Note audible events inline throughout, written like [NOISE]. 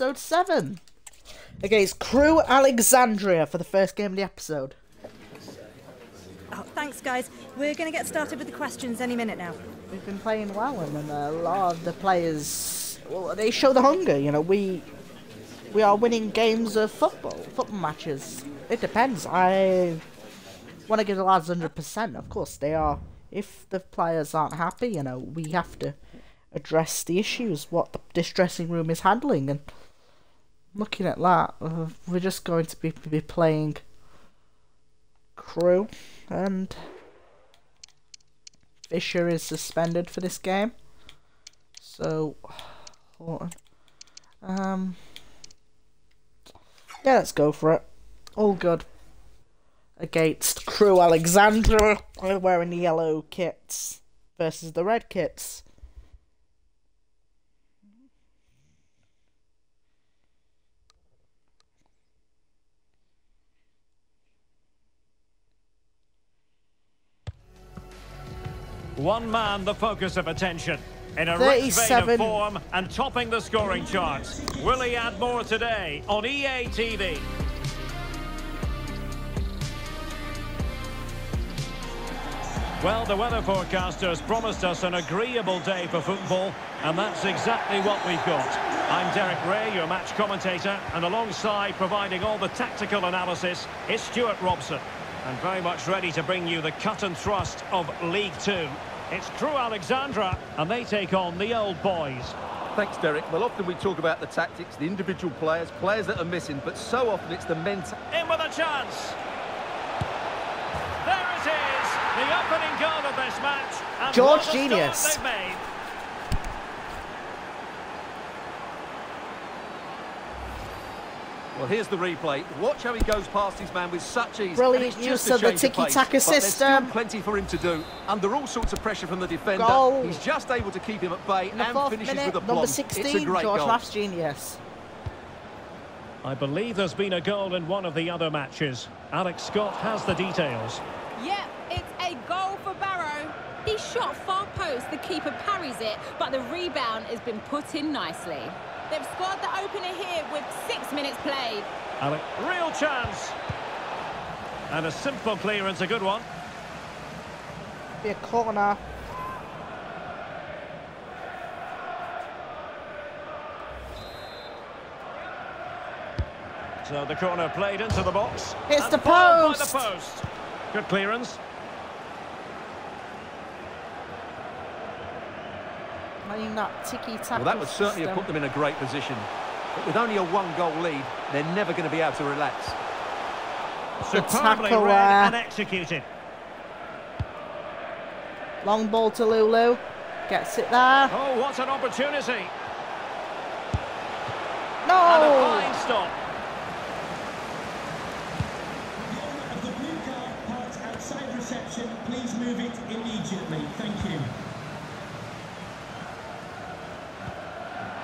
episode 7 against Crewe Alexandria for the first game of the episode. Oh, thanks, guys. We're going to get started with the questions any minute now. We've been playing well, and then a lot of the players, well, they show the hunger. You know, we we are winning games of football, football matches. It depends. I want to give the lads 100%. Of course, they are. If the players aren't happy, you know, we have to address the issues, what this dressing room is handling, and looking at that, uh, we're just going to be, be playing Crewe, and Fisher is suspended for this game. So, hold on. Um, yeah, let's go for it. All good. Against Crewe Alexandra, wearing the yellow kits versus the red kits. One man the focus of attention. In a rich vein of form and topping the scoring charts. Will he add more today on EA TV? Well, the weather forecasters promised us an agreeable day for football, and that's exactly what we've got. I'm Derek Ray, your match commentator, and alongside providing all the tactical analysis is Stuart Robson. And very much ready to bring you the cut and thrust of League Two. It's Crewe Alexandra, and they take on the old boys. Thanks, Derek. Well, often we talk about the tactics, the individual players, players that are missing, but so often it's the mental... In with a chance! There it is, the opening goal of this match. And George Genius. Well, here's the replay. Watch how he goes past his man with such ease. Brilliant use of the tiki-taka system. plenty for him to do. Under all sorts of pressure from the defender, goal. he's just able to keep him at bay and finishes minute, with a number 16, it's a great George goal. Laughs Genius. I believe there's been a goal in one of the other matches. Alex Scott has the details. Yeah, it's a goal for Barrow. He shot far post, the keeper parries it, but the rebound has been put in nicely. They've scored the opener here with six minutes played. Alex, real chance. And a simple clearance, a good one. Be a corner. So the corner played into the box. It's and the post. By the post. Good clearance. Playing that tiki-taka Well, that would certainly have put them in a great position. But with only a one-goal lead, they're never going to be able to relax. Superbly tackle read there. and executed. Long ball to Lulu. Gets it there. Oh, what an opportunity. And a No! fine stop. of the blue card parked outside reception. Please move it immediately. Thank you.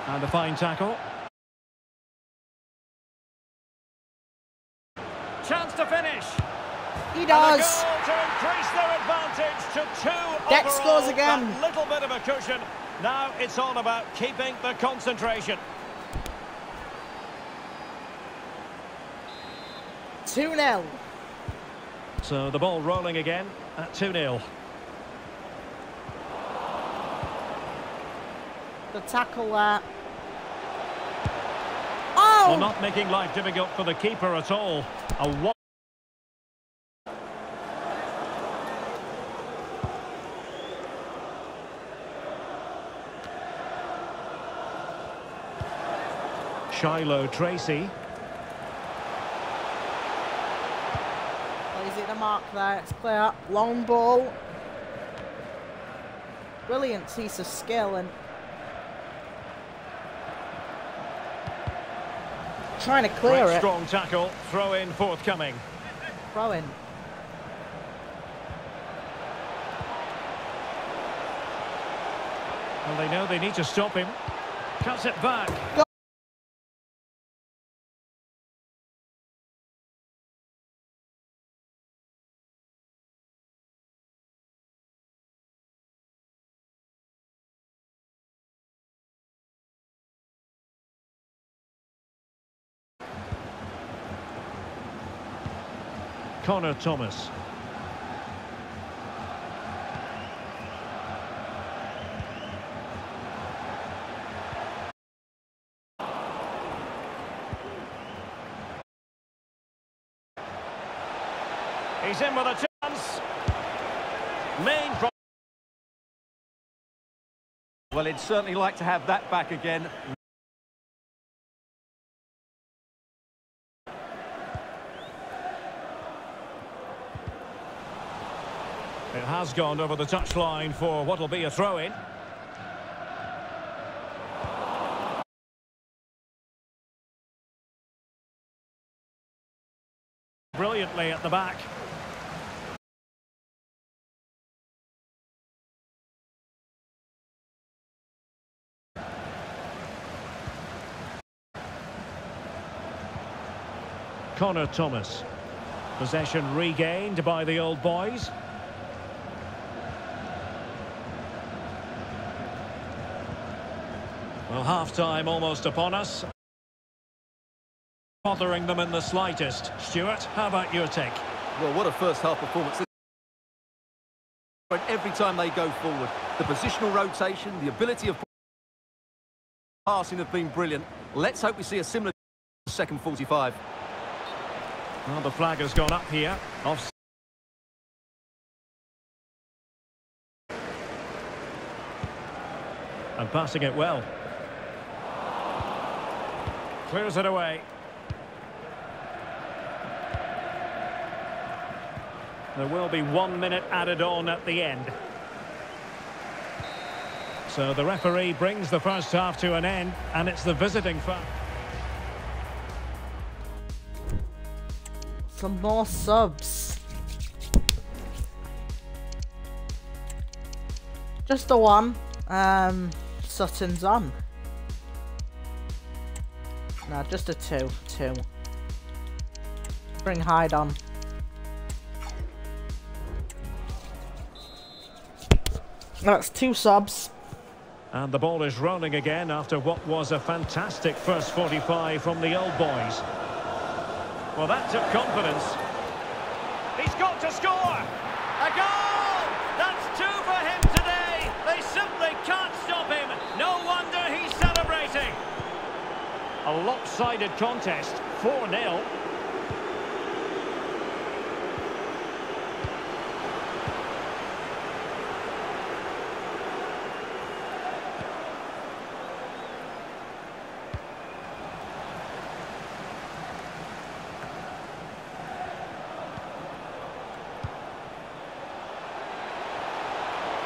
And a fine tackle. Chance to finish. He does. goal to increase their advantage to two Deck overall. scores again. That little bit of a cushion. Now it's all about keeping the concentration. 2-0. So the ball rolling again at 2-0. The tackle there. Well, Oh! not making life difficult for the keeper at all. A one. Shiloh Tracy. Plays it the mark there. It's clear. Long ball. Brilliant piece of skill and trying to clear Great it. strong tackle. Throw in forthcoming. Throw in. Well, they know they need to stop him. Cuts it back. Connor Thomas. He's in with a chance. Main pro Well, he'd certainly like to have that back again. Has gone over the touchline for what will be a throw-in. Brilliantly at the back. Connor Thomas. Possession regained by the old boys. Well, half-time almost upon us. Bothering them in the slightest. Stuart, how about your take? Well, what a first-half performance. Every time they go forward, the positional rotation, the ability of passing have been brilliant. Let's hope we see a similar second 45. Well, the flag has gone up here. Off. And passing it well. Clears it away. There will be one minute added on at the end. So the referee brings the first half to an end, and it's the visiting fan. Some more subs. Just the one. Um, Sutton's on. No, just a two. Two. Bring Hyde on. That's two subs. And the ball is rolling again after what was a fantastic first 45 from the old boys. Well, that took confidence. He's got to score! A goal! That's two for him today! They simply can't stop him! No wonder he's celebrating! A lopsided contest, 4-0.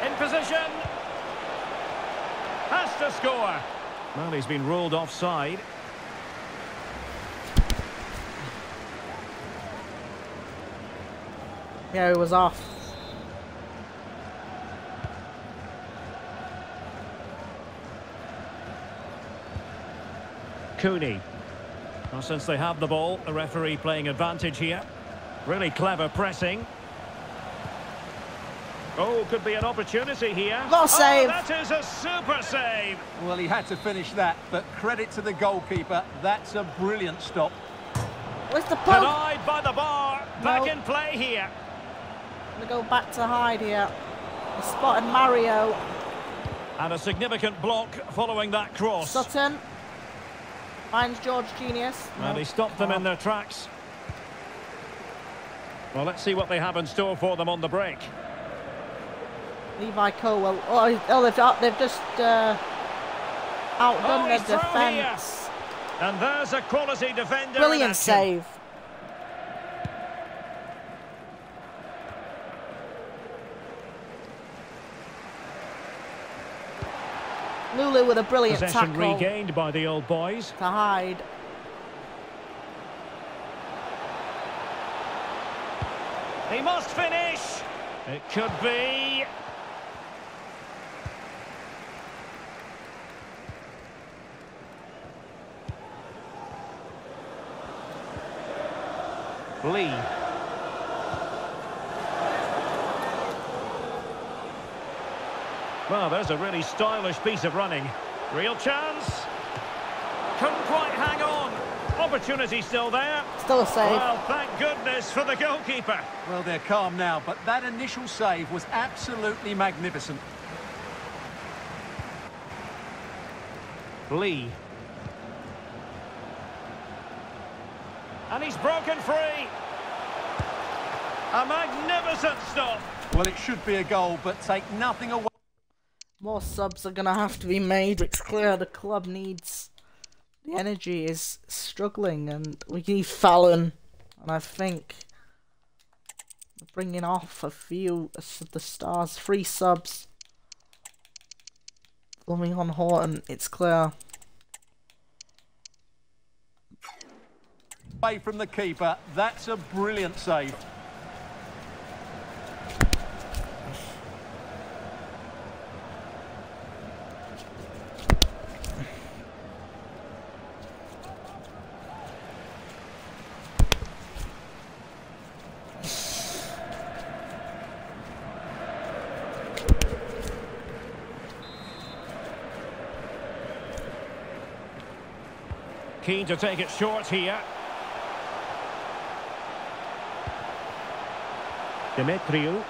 In position. Has to score. Well, he's been ruled offside. Yeah, it was off. Cooney. Well, since they have the ball, the referee playing advantage here. Really clever pressing. Oh, could be an opportunity here. Got a oh, save. Oh, that is a super save. Well, he had to finish that, but credit to the goalkeeper. That's a brilliant stop. Where's the poke? Denied by the bar. Back No. in play here. Gonna go back to Hyde here. He spotted Mario. And a significant block following that cross. Sutton. Finds George Genius. And No. he stopped them in their tracks. Well, let's see what they have in store for them on the break. Levi Colwell. Oh, oh they've, uh, they've just uh, outdone Oh, the he's through here. defence. And there's a quality defender. Brilliant save. Lulu with a brilliant Possession tackle regained by the old boys. to hide. He must finish. It could be. Lee. Well, there's a really stylish piece of running. Real chance. Couldn't quite hang on. Opportunity still there. Still a save. Well, thank goodness for the goalkeeper. Well, they're calm now, but that initial save was absolutely magnificent. Lee. And he's broken free. A magnificent stop. Well, it should be a goal, but take nothing away. More subs are gonna have to be made. It's clear the club needs the energy is struggling, and we need Fallon. And I think bringing off a few of the stars, three subs. Coming on Horton, it's clear. Away from the keeper. That's a brilliant save. Keen to take it short here. Demetriou.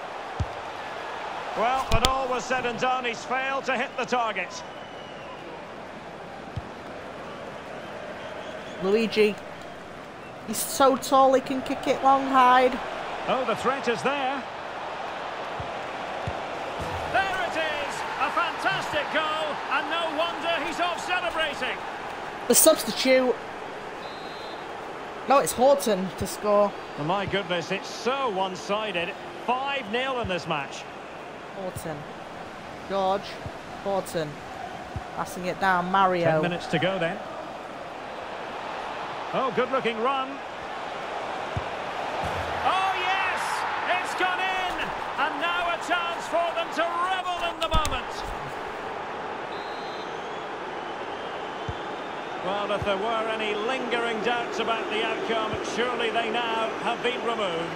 Well, when all was said and done, he's failed to hit the target. Luigi. He's so tall he can kick it long hide. Oh, the threat is there. There The substitute. No, it's Horton to score. Oh, my goodness, it's so one-sided. 5-0 in this match. Horton. George. Horton. Passing it down. Mario. Ten minutes to go then. Oh, good-looking run. Oh, yes! It's gone in! And now a chance for them to revel in the moment. Well, if there were any lingering doubts about the outcome, surely they now have been removed.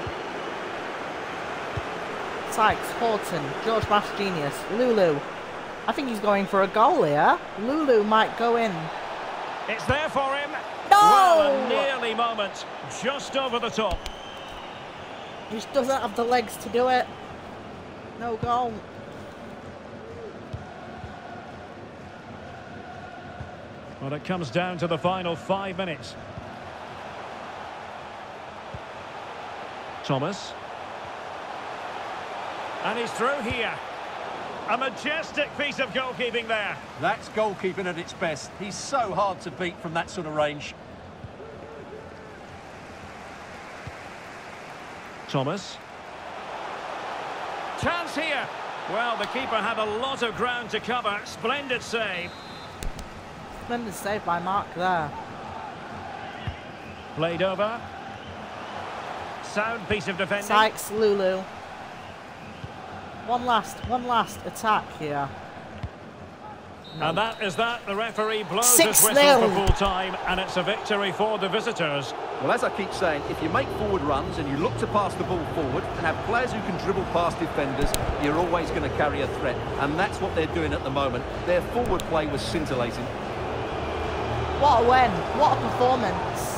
Sykes, Horton, George Mass Genius, Lulu. I think he's going for a goal here. Lulu might go in. It's there for him. No! Well, nearly moment, just over the top. He just doesn't have the legs to do it. No goal. Well, it comes down to the final five minutes. Thomas. And he's through here. A majestic piece of goalkeeping there. That's goalkeeping at its best. He's so hard to beat from that sort of range. Thomas. Chance here. Well, the keeper had a lot of ground to cover. Splendid save. Splendid save by Mark there. Played over. Sound piece of defending. Sykes, Lulu. One last, one last attack here. And that is that. The referee blows Six his whistle for full time, and it's a victory for the visitors. Well, as I keep saying, if you make forward runs and you look to pass the ball forward and have players who can dribble past defenders, you're always going to carry a threat. And that's what they're doing at the moment. Their forward play was scintillating. What a win. What a performance.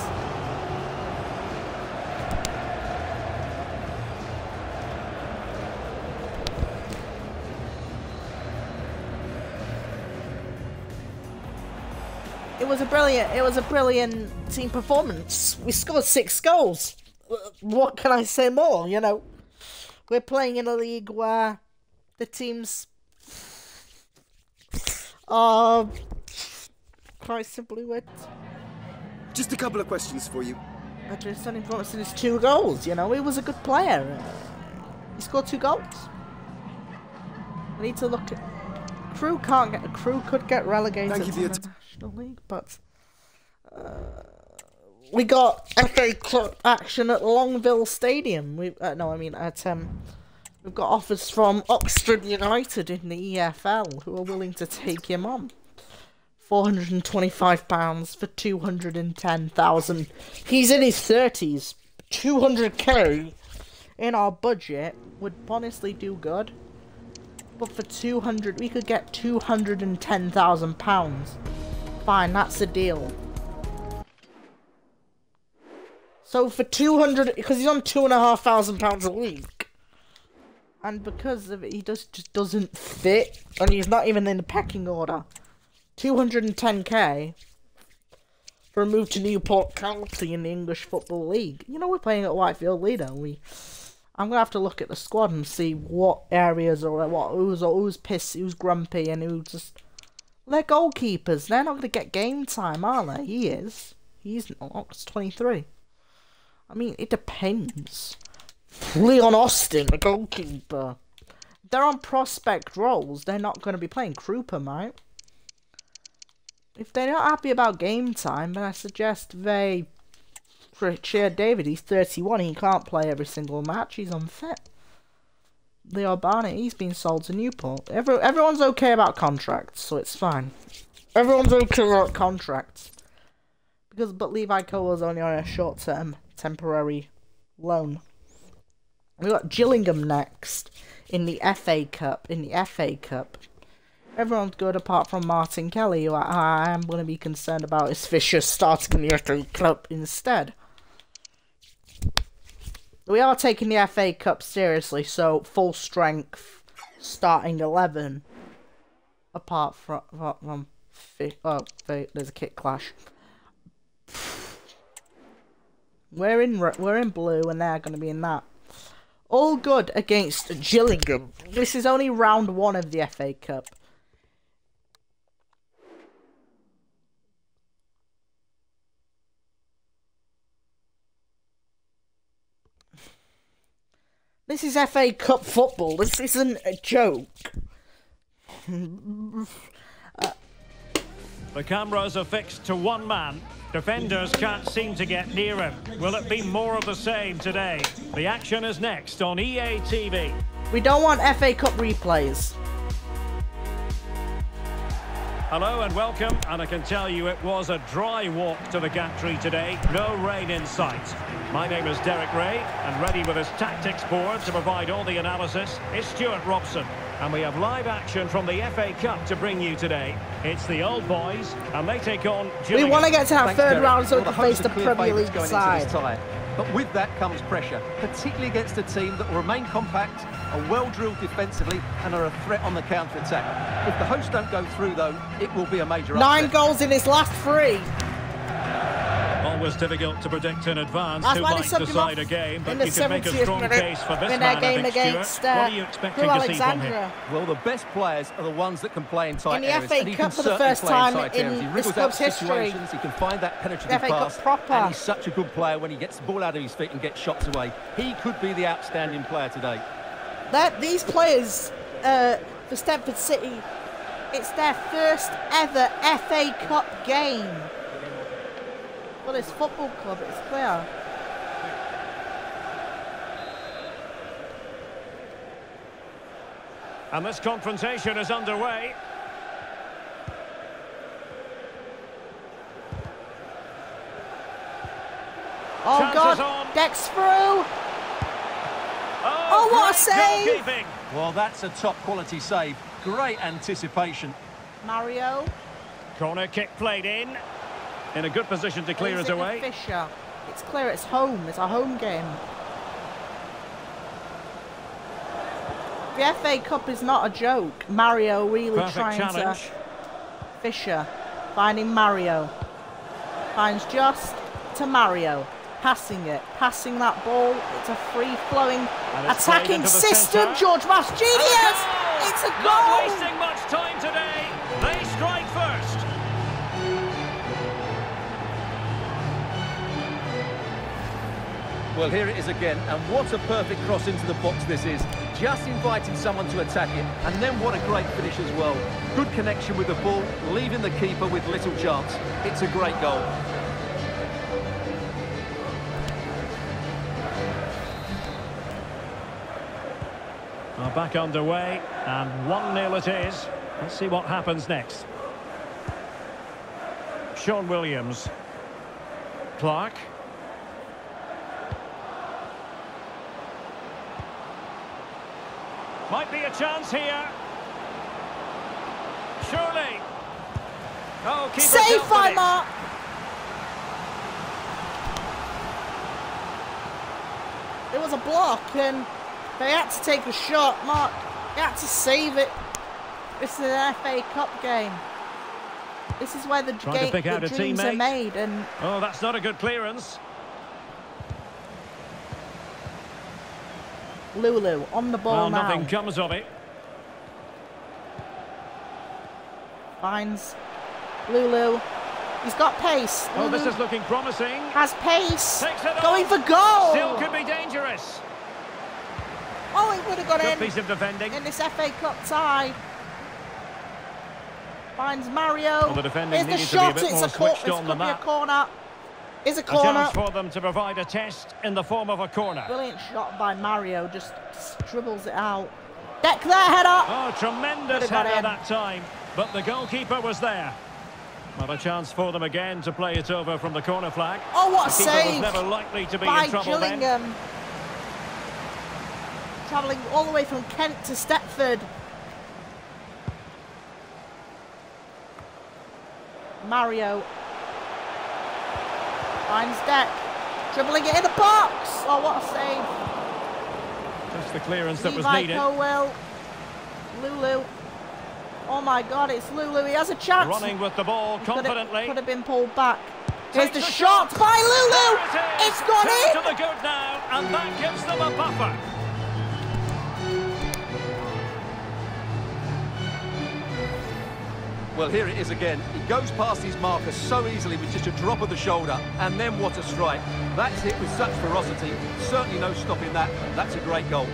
It was a brilliant it was a brilliant team performance. We scored six goals. What can I say more, you know? We're playing in a league where the teams are simply with Just a couple of questions for you. Performance in his two goals. You know, he was a good player. He scored two goals. We need to look at. Crewe can't get. Crewe could get relegated Thank you to the National League, but uh, we got FA Cup action at Longville Stadium. We uh, no, I mean at um. We've got offers from Oxford United in the EFL who are willing to take him on. £425 for 210000 He's in his 30s. 200k in our budget would honestly do good. But for 200, we could get £210,000. Fine, that's a deal. So for two hundred, because he's on two and a half thousand pounds a week, and because of it, he just just doesn't fit, and he's not even in the pecking order. Two hundred and ten k for a move to Newport County in the English Football League. You know we're playing at Whitefield Leader. We, I'm gonna have to look at the squad and see what areas or what who's or who's pissed, who's grumpy, and who just. They're goalkeepers. They're not gonna get game time, are they? He is. He's not. It's twenty three. I mean, it depends. Leon Austin, a goalkeeper. They're on prospect roles. They're not going to be playing Krupa, mate. If they're not happy about game time, then I suggest they cheer David. He's 31. He can't play every single match. He's unfit. Leo Barnett, he's been sold to Newport. Every, everyone's okay about contracts, so it's fine. Everyone's okay about contracts. Because, but Levi Cole's only on a short-term temporary loan. We've got Gillingham next in the FA Cup. In the FA Cup, everyone's good apart from Martin Kelly, who I, I am going to be concerned about is Fisher starting in the FA Cup instead. We are taking the FA Cup seriously, so full strength starting eleven. Apart from from, from oh, there's a kick clash. We're in we're in blue, and they're going to be in that. All good against Gillingham. This is only round one of the FA Cup. This is FA Cup football. This isn't a joke. uh, the cameras are fixed to one man. Defenders can't seem to get near him. Will it be more of the same today? The action is next on EA TV. We don't want FA Cup replays. Hello and welcome, and I can tell you it was a dry walk to the gantry today, no rain in sight. My name is Derek Ray, and ready with his tactics board to provide all the analysis is Stuart Robson. And we have live action from the FA Cup to bring you today. It's the old boys, and they take on Gillingham. We want to get to our Thanks, third Derek. round so we can face the Premier League side. But with that comes pressure, particularly against a team that will remain compact, are well drilled defensively, and are a threat on the counter-attack. If the hosts don't go through, though, it will be a major Nine upset. goals in his last three. Always difficult to predict in advance That's who might decide a game, but you can make a strong minute, case for this man, game I think, against, Stuart. Uh, what are you expecting to see from him? Well, the best players are the ones that can play in tight in the areas. FA Cup for the first time in, in this club's history. He can find that penetrative pass, proper. and he's such a good player when he gets the ball out of his feet and gets shots away. He could be the outstanding player today. That These players uh, for Stamford City, it's their first ever FA Cup game. Well, it's football club, it's clear. And this confrontation is underway. Oh Chances God, on. Dex through. Oh, oh what a save! Well, that's a top quality save. Great anticipation. Mario. Corner kick played in. In a good position to clear it away. Fisher. It's clear, it's home, it's a home game. The FA Cup is not a joke. Mario really Perfect trying challenge. to... Fisher finding Mario. Finds just to Mario. Passing it. Passing that ball. It's a free-flowing attacking system. Centre. George Moss. Genius! It's a goal! Not wasting much time today. They strike first. Well, here it is again, and what a perfect cross into the box this is. Just inviting someone to attack it, and then what a great finish as well. Good connection with the ball, leaving the keeper with little chance. It's a great goal. Back underway, and 1-0 it is. Let's see what happens next. Sean Williams. Clark. Might be a chance here. Surely. Oh, keeper Safe by Mark. it was a block, and they had to take a shot. Mark, they had to save it. This is an FA Cup game. This is where the, game, the dreams are made, and Oh, that's not a good clearance. Lulu on the ball Well, now. nothing comes of it. Finds Lulu. He's got pace. Oh, Lulu this is looking promising. has pace. Takes it Going for goal. Still could be dangerous. Would have got Good in piece of defending. in this FA Cup tie. Finds Mario. Well, the defending Here's the needed to be a shot. it's a corner. switched This on could than be a corner. Is a A corner. chance for them to provide a test in the form of a corner. Brilliant shot by Mario. Just, dribbles it out. Deck there, header. Oh, tremendous header that time. But the goalkeeper was there. Not a chance for them again to play it over from the corner flag. Oh, what a The keeper was save never likely to be by in trouble then. Travelling all the way from Kent to Stepford. Mario finds Deck. Dribbling it in the box. Oh, what a save. Just the clearance that was Levi needed. Colwell. Lulu. Oh my god, it's Lulu. He has a chance. Running with the ball Could have- confidently. Could have been pulled back. Here's Takes the shot shot. by Lulu. It. It's gone Two in. to the good now, and that gives them a buffer. Well, here it is again. He goes past his marker so easily with just a drop of the shoulder, and then what a strike. That's hit with such ferocity. Certainly no stopping that. That's a great goal.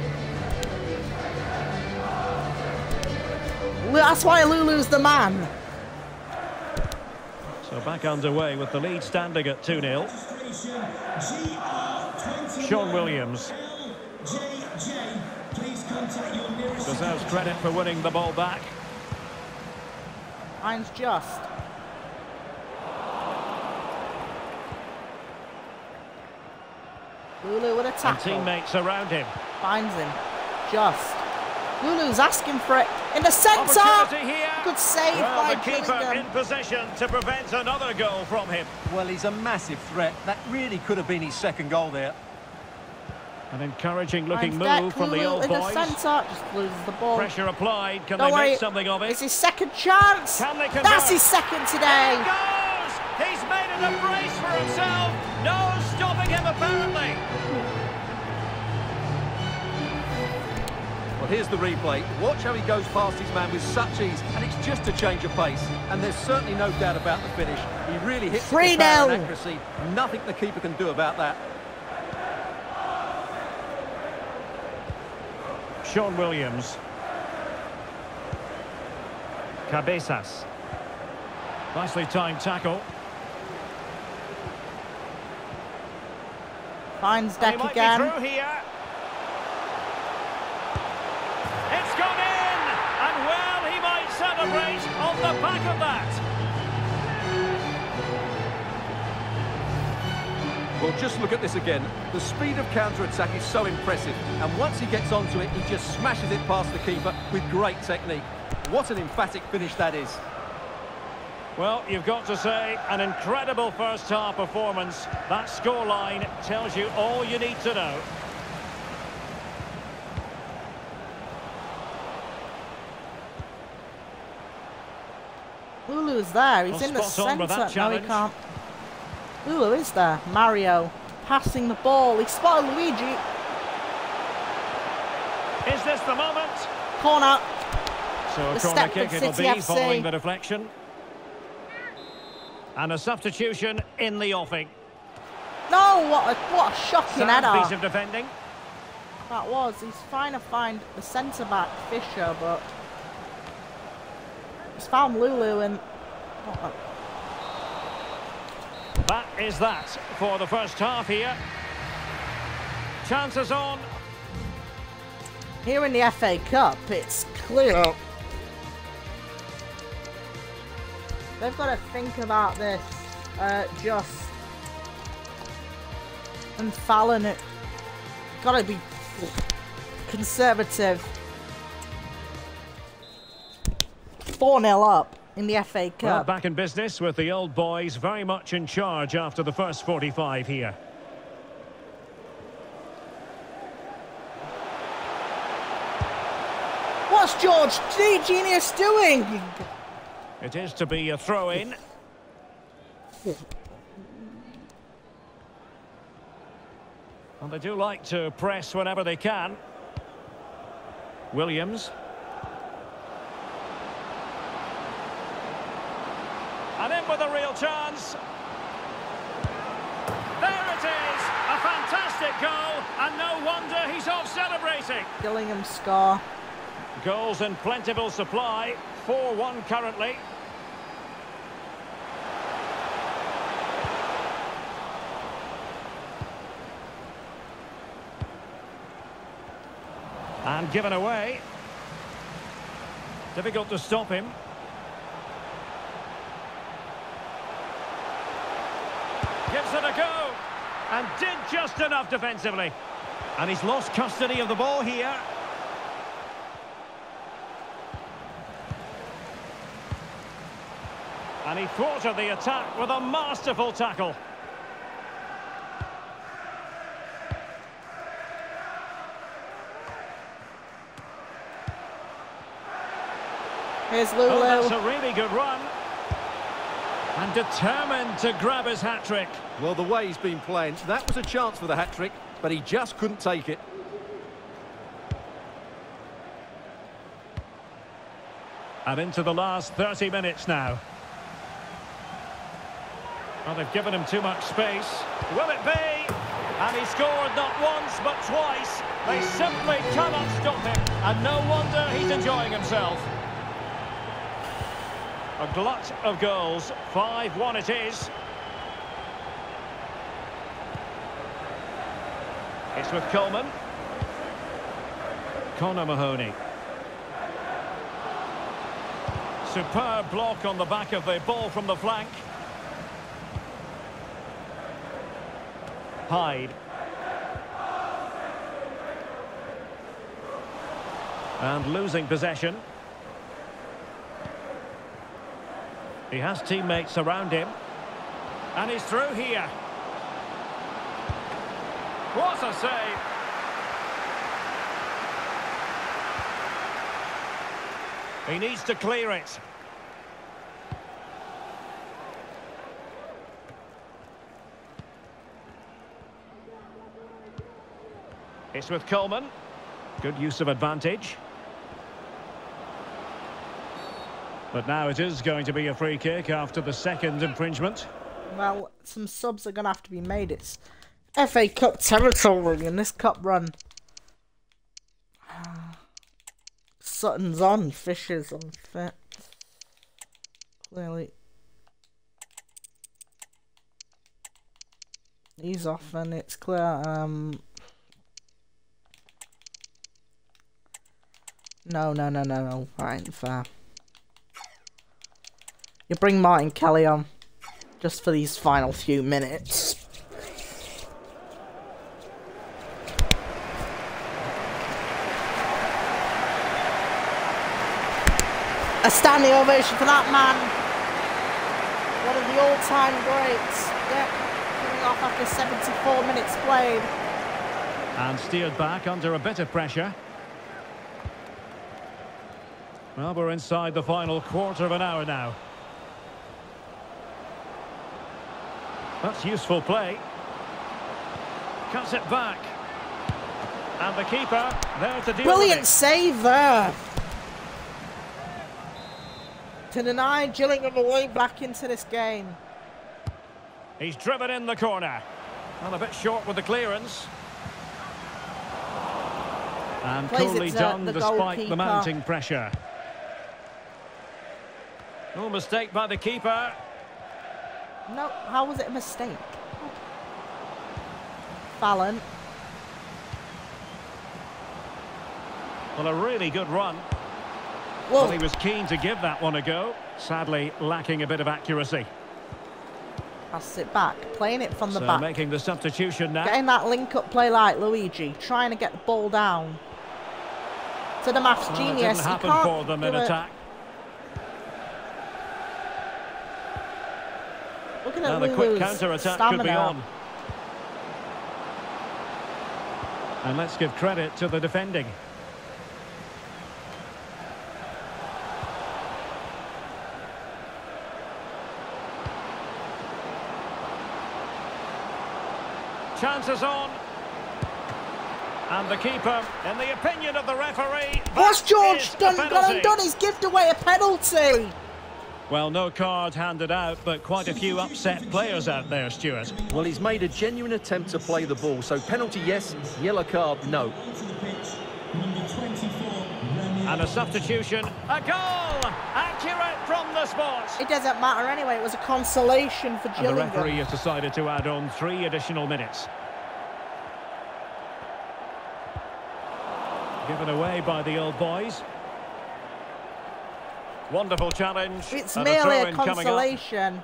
That's why Lulu's the man. So back underway with the lead standing at 2-0. Sean Williams LJJ. Please contact your nearest deserves credit for winning the ball back. Mine's just. Lulu with a And tackle. teammates around him. Finds him. Just. Lulu's asking for it. In the centre. Good save well, by the keeper Gillingham. in possession to prevent another goal from him. Well, he's a massive threat. That really could have been his second goal there. An encouraging looking Finds move from the Lulu old in the boys. centre. Just loses the ball. Pressure applied. Can Don't they worry. make something of it? It's his second chance. Can they? That's his second today. he goes! He's made it a brace for himself. No stopping him apparently. Well, here's the replay. Watch how he goes past his man with such ease, and it's just a change of pace. And there's certainly no doubt about the finish. He really hits it with 3-0. accuracy. Nothing the keeper can do about that. Sean Williams. Cabezas. Nicely timed tackle. Finds Deck again. through here. It's gone in! And well, he might celebrate on the back of that. Well, just look at this again. The speed of counter-attack is so impressive. And once he gets onto it, he just smashes it past the keeper with great technique. What an emphatic finish that is. Well, you've got to say, an incredible first half performance. That scoreline tells you all you need to know. Lulu's there. He's Well, in the spot on with centre. that No, he challenge. Can't. Lulu is there. Mario passing the ball. He spotted Luigi. Is this the moment? Corner. So a The corner kick it'll City be FC. following the deflection. And a substitution in the offing. No, what a what a shocking Sound piece of defending. that was. He's trying to find the centre back Fisher, but he's found Lulu and. what a- That is that for the first half here. Chances on. Here in the FA Cup, it's clear. They've got to think about this. Uh, just and Fallon, it got to be conservative. 4 0 up in the FA Cup. Well, back in business with the old boys very much in charge after the first 45 here. What's George G. Genius doing? It is to be a throw-in. and they do like to press whenever they can. Williams. Real chance. There it is! A fantastic goal, and no wonder he's off celebrating. Gillingham score. Goals in plentiful supply. 4-1 currently. And given away. Difficult to stop him. Gives it a go. And did just enough defensively. And he's lost custody of the ball here. And he thwarted the attack with a masterful tackle. Here's Lulu. Oh, that's a really good run. And determined to grab his hat-trick. Well, the way he's been playing, that was a chance for the hat-trick, but he just couldn't take it. And into the last 30 minutes now. Well, they've given him too much space. Will it be? And he scored not once, but twice. They simply cannot stop him. And no wonder he's enjoying himself. A glut of goals. 5-1 it is. It's with Coleman. Connor Mahoney. Superb block on the back of the ball from the flank. Hyde. And losing possession. He has teammates around him. And he's through here. What a save! He needs to clear it. It's with Coleman. Good use of advantage. But now it is going to be a free kick after the second infringement. Well, some subs are going to have to be made. It's FA Cup territory in this cup run. [SIGHS] Sutton's on, Fisher's on unfit. Clearly. He's off and it's clear. Um, no, no, no, no, no. Right, fair. You bring Martin Kelly on just for these final few minutes. A standing ovation for that man. One of the all-time greats. Yep, coming off after 74 minutes played. And steered back under a bit of pressure. Well, we're inside the final quarter of an hour now. That's useful play. Cuts it back. And the keeper there to deal Brilliant save there. To deny Gillingham a way back into this game. He's driven in the corner. And a bit short with the clearance. And coolly done the despite the mounting pressure. No mistake by the keeper. No, how was it a mistake? Fallon. Well, a really good run. Whoa. Well, he was keen to give that one a go. Sadly, lacking a bit of accuracy. Pass it back. Playing it from the So back. making the substitution now. Getting that link-up play like Luigi. Trying to get the ball down. To the maths it genius. didn't happen for them in do Look at and quick counter-attack could be on. And let's give credit to the defending. Chances on. And the keeper, in the opinion of the referee... What's George done, done? is given away a penalty! Well, no card handed out, but quite a few upset players out there, Stuart. Well, he's made a genuine attempt to play the ball, so penalty yes, yellow card no. Onto the pitch, number 24, Remy And a substitution, a goal! Accurate from the spot. It doesn't matter anyway. It was a consolation for And the referee has decided to add on three additional minutes. Given away by the old boys. Wonderful challenge. It's and merely a throw-in coming consolation.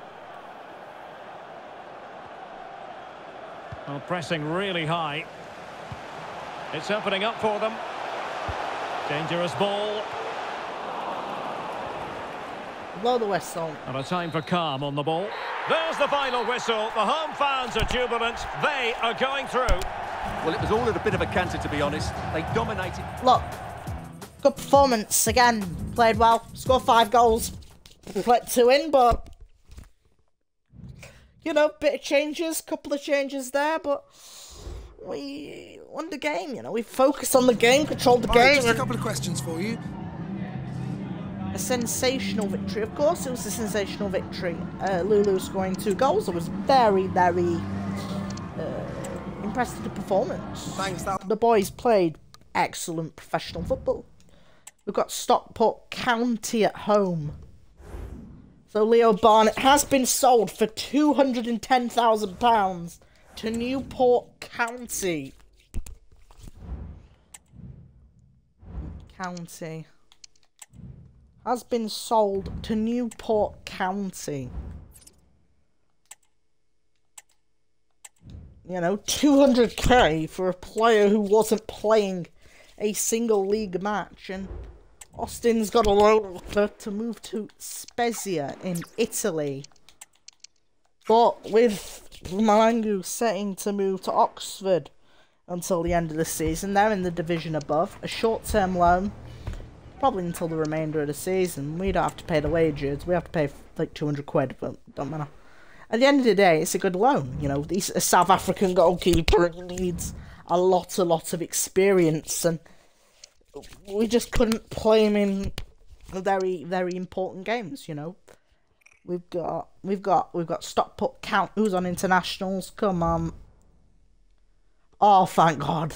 Well, pressing really high. It's opening up for them. Dangerous ball. Blow the whistle. And a time for calm on the ball. There's the final whistle. The home fans are jubilant. They are going through. Well, it was all at a bit of a canter, to be honest. They dominated. Look, good performance again. Played well. Scored five goals. Let two in, but you know, bit of changes, couple of changes there, but we won the game. You know, we focused on the game, controlled the All right, game. just a couple of questions for you. a sensational victory. Of course, it was a sensational victory. Uh, Lulu scoring two goals. I was very, very uh, impressed with the performance. Thanks, that The boys played excellent professional football. We've got Stockport County at home. So Leo Barnett has been sold for £210,000 to Newport County. County. Has been sold to Newport County. you know, 200k for a player who wasn't playing a single league match. And Austin's got a loan offer to move to Spezia in Italy. But with Malangu setting to move to Oxford until the end of the season, they're in the division above. A short term loan, probably until the remainder of the season. We don't have to pay the wages, we have to pay like 200 quid, but don't matter. At the end of the day, it's a good loan. You know, he's a South African goalkeeper and he needs a lot, a lot of experience, and we just couldn't play him in very, very important games. You know, we've got, we've got, we've got Stockport Count, who's on internationals. Come on. Oh, thank God.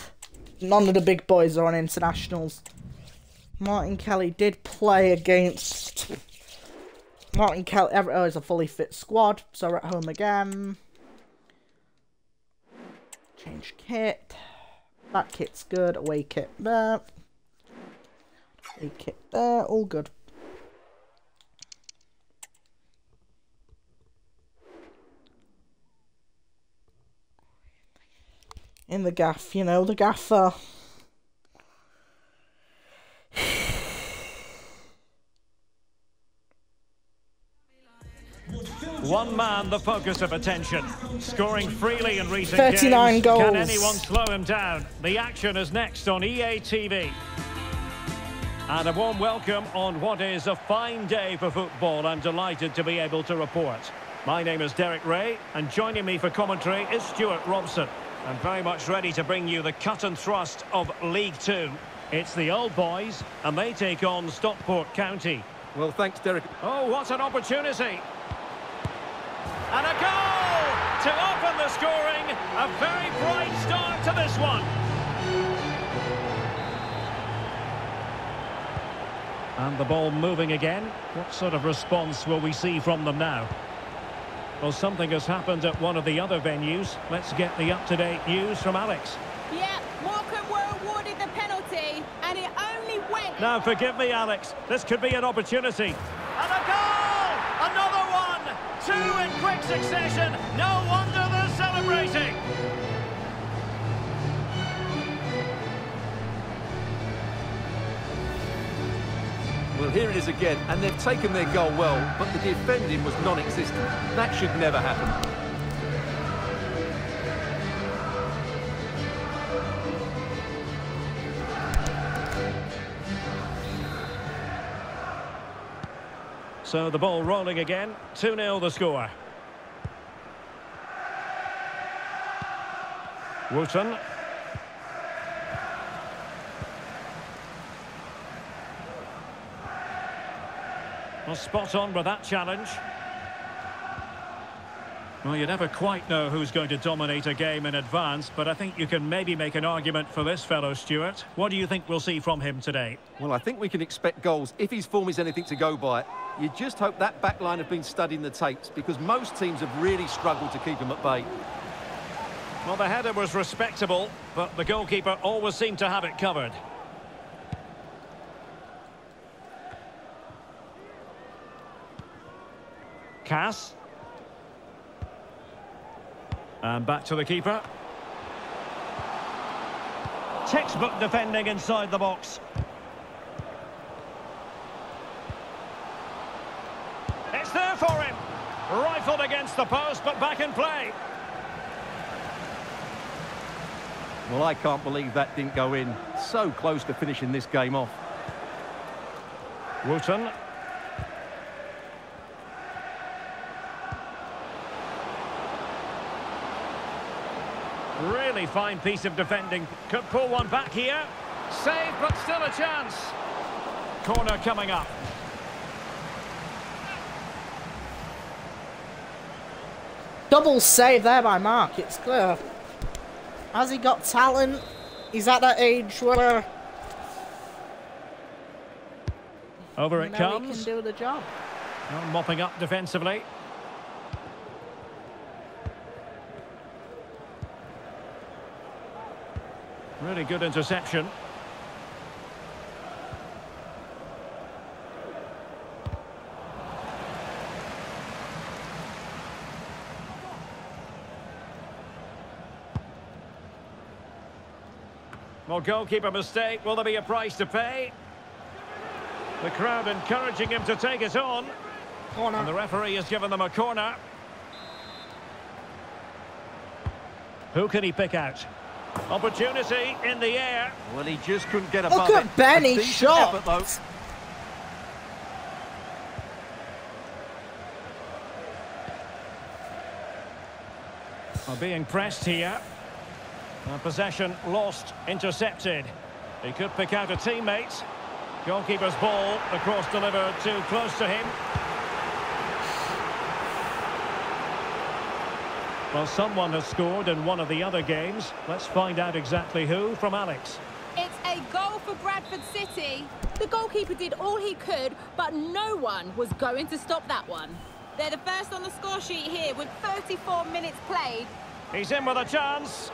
None of the big boys are on internationals. Martin Kelly did play against Martin Kelly oh, is a fully fit squad, so we're at home again. Change kit. That kit's good. Away kit there. Away kit there. All good. In the gaff, you know, the gaffer. One man, the focus of attention. Scoring freely in recent 39 games. goals. Can anyone slow him down? The action is next on EA TV. And a warm welcome on what is a fine day for football. I'm delighted to be able to report. My name is Derek Ray, and joining me for commentary is Stuart Robson. I'm very much ready to bring you the cut and thrust of League Two. It's the old boys, and they take on Stockport County. Well, thanks, Derek. Oh, what an opportunity! And a goal to open the scoring. A very bright start to this one. And the ball moving again. What sort of response will we see from them now? Well, something has happened at one of the other venues. Let's get the up-to-date news from Alex. Yeah, Morecambe were awarded the penalty, and it only went. Now, forgive me, Alex. This could be an opportunity. And a goal! Another one! Two in quick succession. No wonder Well, here it is again, and they've taken their goal well, but the defending was non-existent. That should never happen. So the ball rolling again. 2-0 the score. Wooten. Well, spot on with that challenge. Well, you never quite know who's going to dominate a game in advance, but I think you can maybe make an argument for this fellow, Stuart. What do you think we'll see from him today? Well, I think we can expect goals if his form is anything to go by. You just hope that back line have been studying the tapes because most teams have really struggled to keep him at bay. Well, the header was respectable, but the goalkeeper always seemed to have it covered. Cass. And back to the keeper. Textbook defending inside the box. It's there for him. Rifled against the post, but back in play. Well, I can't believe that didn't go in. So close to finishing this game off. Wooten. Really fine piece of defending. Could pull one back here. Save, but still a chance. Corner coming up. Double save there by Mark, it's clear. Has he got talent? He's at that age where Over it know he comes. can do the job. Well, mopping up defensively. Really good interception. Well, goalkeeper mistake. Will there be a price to pay? The crowd encouraging him to take it on. And the referee has given them a corner. Who can he pick out? Opportunity in the air. Well, he just couldn't get above Look at it. Benny A decent shot. effort. Are being pressed here. Possession lost, intercepted. He could pick out a teammate. Goalkeeper's ball, the cross delivered too close to him. Well, someone has scored in one of the other games. Let's find out exactly who from Alex. It's a goal for Bradford City. The goalkeeper did all he could, but no one was going to stop that one. They're the first on the score sheet here with 34 minutes played. He's in with a chance.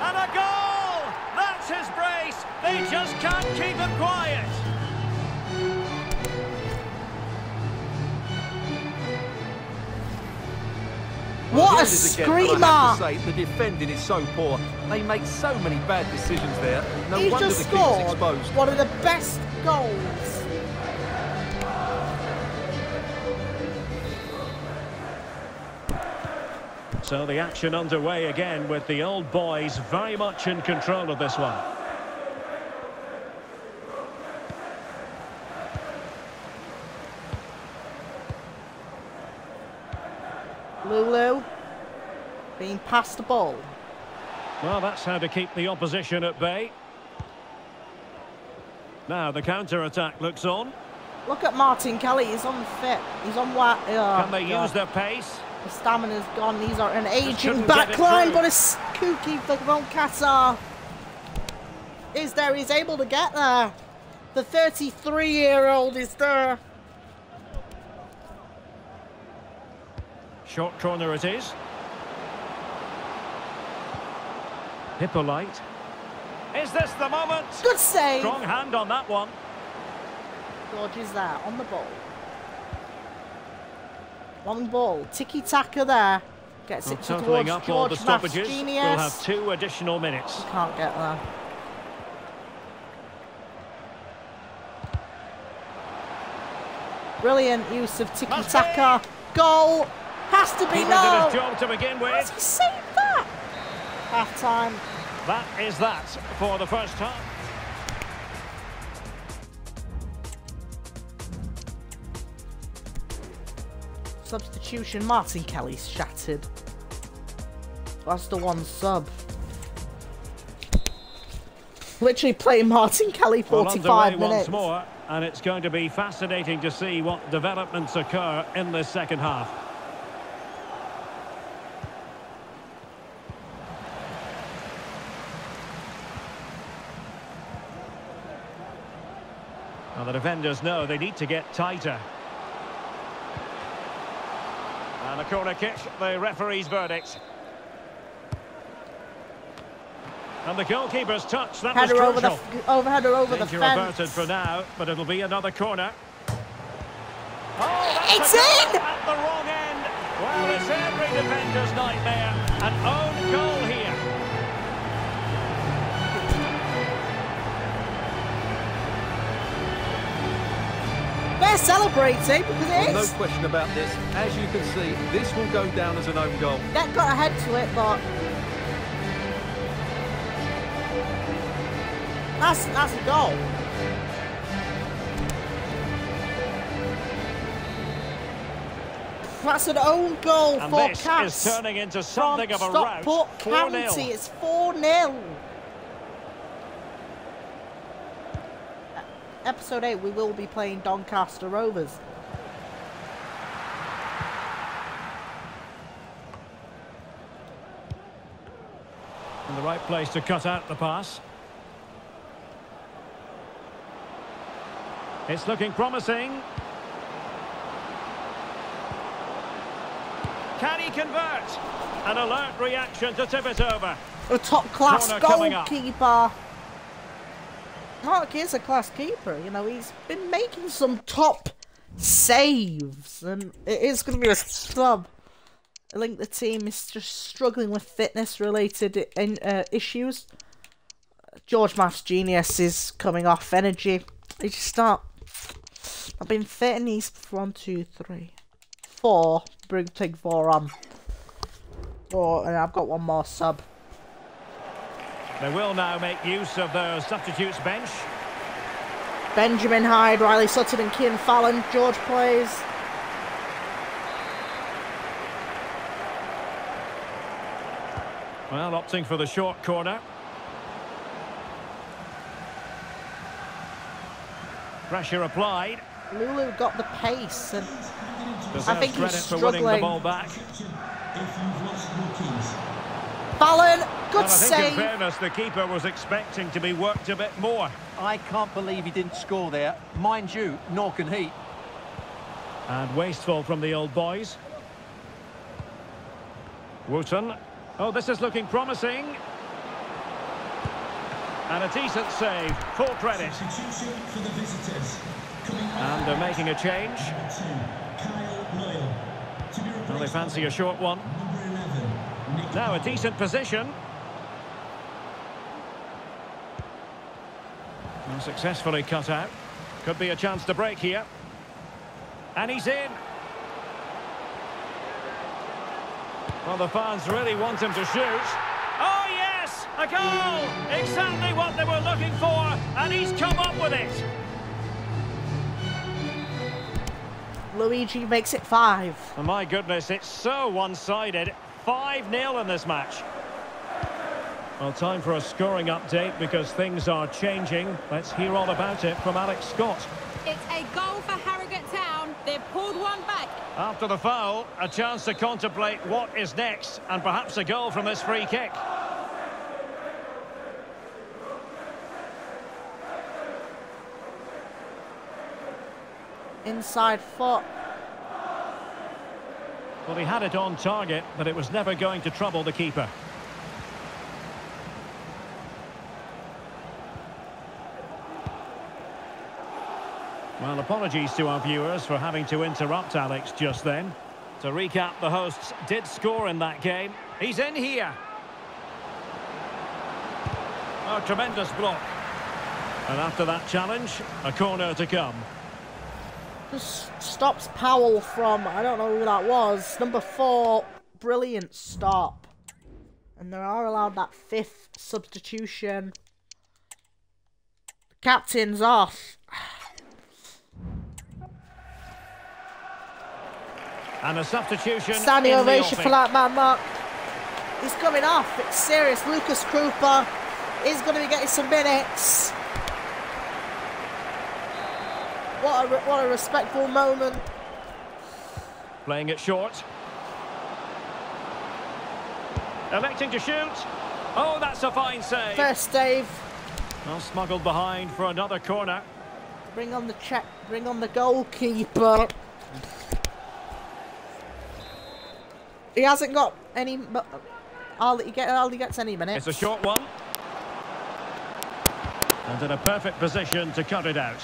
And a goal! That's his brace. They just can't keep him quiet. Well, What a here it is again, I screamer! have to say, the defending is so poor. They make so many bad decisions there. No He's wonder just the keeper's exposed. one of the best goals. So the action underway again with the old boys very much in control of this one. Lulu being passed the ball. Well, that's how to keep the opposition at bay. Now the counter-attack looks on. Look at Martin Kelly, he's unfit. He's on what? Oh, Can they God. use their pace? The stamina's gone. These are an aging it backline, but it's kooky for Roncaster. Is there? He's able to get there. The 33-year-old is there. Short corner it is. Hippolyte. Is this the moment? Good save. Strong hand on that one. George is there on the ball. Long ball. Tiki taka there. Gets oh, it totaling towards up all George the stoppages, we'll have two additional minutes. We Can't get there. Brilliant use of tiki taka. Goal. Has to be Keeper no. did his job to begin How does with. he save that? Half time. That is that for the first time. Substitution. Martin Kelly's shattered. That's the one sub. Literally playing Martin Kelly 45 underway minutes. once more, and it's going to be fascinating to see what developments occur in this second half. Well, the defenders know they need to get tighter. And a corner kick, the referee's verdict. And the goalkeeper's touch, that was Header over the crucial. f- over header over the Danger fence. averted for now, but it'll be another corner. Oh, It's a in! At the wrong end. Well, it's every defender's nightmare. An own goal here. They're celebrating because it No is. question about this. As you can see, this will go down as an own goal. That got ahead to it, but that's that's a goal. That's an own goal And for this Cass. is turning into from something of a rout. Stockport 4 County. It's 4 0. Episode 8, we will be playing Doncaster Rovers. In the right place to cut out the pass. It's looking promising. Can he convert? An alert reaction to tip it over. A top class Corner up. goalkeeper. Mark is a class keeper. You know, he's been making some top saves, and it is going to be a sub. I think the team is just struggling with fitness-related uh, issues. George Maths Genius is coming off energy. He just not. I've been fit, he's one, two, three, four. Bring take four on. Four, and I've got one more sub. They will now make use of their substitutes bench. Benjamin Hyde, Riley Sutton, and Kian Fallon. George plays. Well, opting for the short corner. Pressure applied. Lulu got the pace, and Deserves I think he's credit for winning the struggling. ball back. If you've lost your keys. Fallon, good And I think in fairness, the keeper was expecting to be worked a bit more. I can't believe he didn't score there. Mind you, nor can he. And wasteful from the old boys. Wooten. Oh, this is looking promising. And a decent save. Full credit. Substitution for the visitors. And they're making a change. number two, Kyle Loyal. To be replaced Well, they fancy a short one. by number 11, Nick Now a decent position. Successfully cut out. Could be a chance to break here. And he's in. Well, the fans really want him to shoot. Oh, yes! A goal! Exactly what they were looking for, and he's come up with it. Luigi makes it five. Oh, my goodness, it's so one-sided. 5-0 in this match. Well, time for a scoring update because things are changing. Let's hear all about it from Alex Scott. It's a goal for Harrogate Town. They've pulled one back. After the foul, a chance to contemplate what is next and perhaps a goal from this free kick. Inside foot. Well, he had it on target, but it was never going to trouble the keeper. Well, apologies to our viewers for having to interrupt Alex just then. To recap, the hosts did score in that game. He's in here. A tremendous block. And after that challenge, a corner to come. Just stops Powell from, I don't know who that was, number four. Brilliant stop. And they are allowed that fifth substitution. The captain's off. And a substitution Standing in ovation for that man, Mark. He's coming off. It's serious. Lucas Krupa is going to be getting some minutes. What a, what a respectful moment. Playing it short. Electing to shoot. Oh, that's a fine save. First save. Well, smuggled behind for another corner. Bring on the check. Bring on the goalkeeper. He hasn't got any. All he get. All he gets any minute. It's a short one. And in a perfect position to cut it out.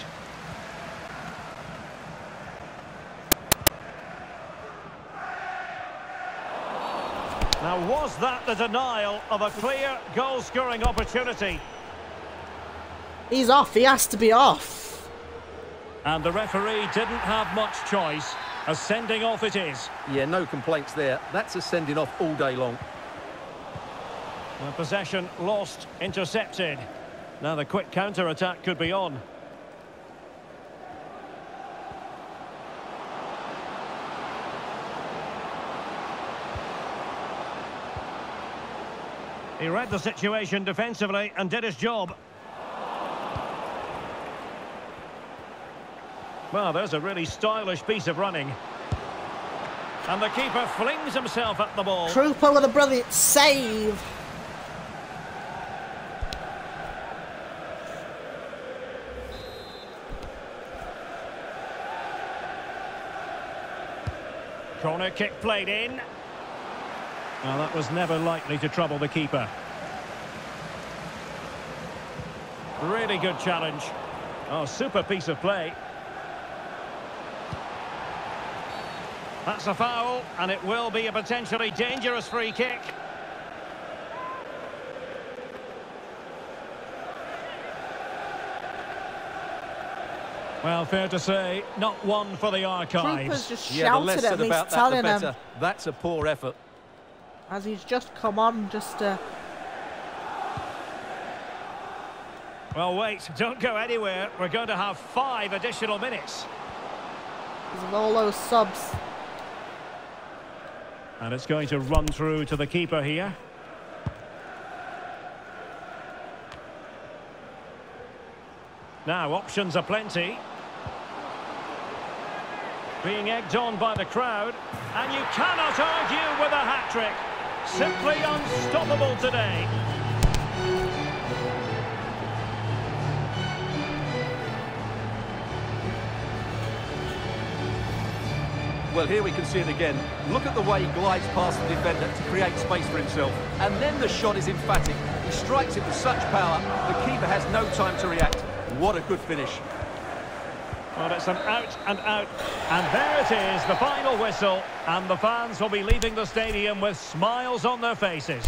Now, was that the denial of a clear goal-scoring opportunity? He's off. He has to be off. And the referee didn't have much choice. A sending off it is. Yeah, no complaints there. That's a sending off all day long. The possession lost, intercepted. Now the quick counter-attack could be on. He read the situation defensively and did his job. Well, there's a really stylish piece of running. And the keeper flings himself at the ball. Trooper with a brilliant save. Corner kick played in. Well, that was never likely to trouble the keeper. Really good challenge. Oh, super piece of play. That's a foul, and it will be a potentially dangerous free kick. Well, fair to say, not one for the archives. Trooper's just Yeah, the shouted less said about that, the better. him That's a poor effort. as he's just come on, just uh, Well, wait, don't go anywhere. We're going to have five additional minutes. because of all those subs. And it's going to run through to the keeper here. Now, options are plenty. Being egged on by the crowd. And you cannot argue with a hat-trick. Simply unstoppable today. Well, here we can see it again. Look at the way he glides past the defender to create space for himself. And then the shot is emphatic. He strikes it with such power, the keeper has no time to react. What a good finish. Well, it's an out and out. And there it is, the final whistle. And the fans will be leaving the stadium with smiles on their faces.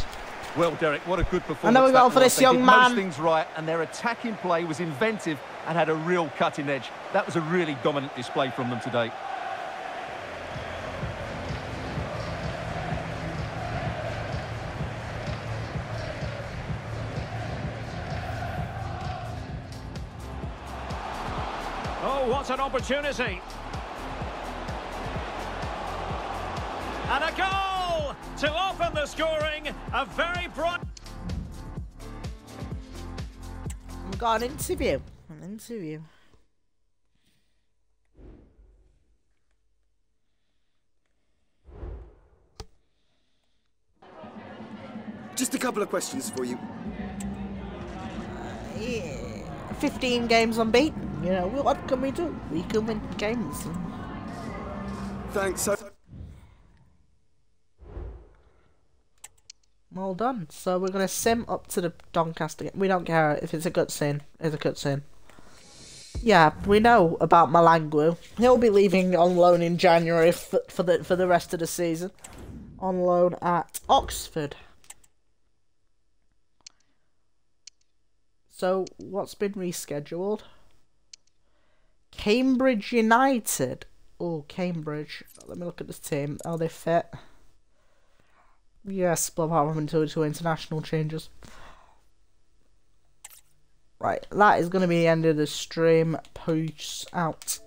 Well, Derek, what a good performance. know we that got for was. this They young did man. most things right, and their attacking play was inventive and had a real cutting edge. That was a really dominant display from them today. Opportunity. And a goal to open the scoring. A very broad... We've got an interview. An interview. Just a couple of questions for you. Uh, yeah. 15 games unbeaten. You know, what can we do? We can win games. Thanks. So Well done. So we're gonna sim up to the Doncaster game. We don't care if it's a good scene. It's a good scene. Yeah, we know about Malangu. He'll be leaving on loan in January for, for the for the rest of the season. On loan at Oxford. So what's been rescheduled? Cambridge United. Oh, Cambridge. Let me look at this team. Are they fit? Yes, from two, two international changes. Right, that is going to be the end of the stream. Peace out.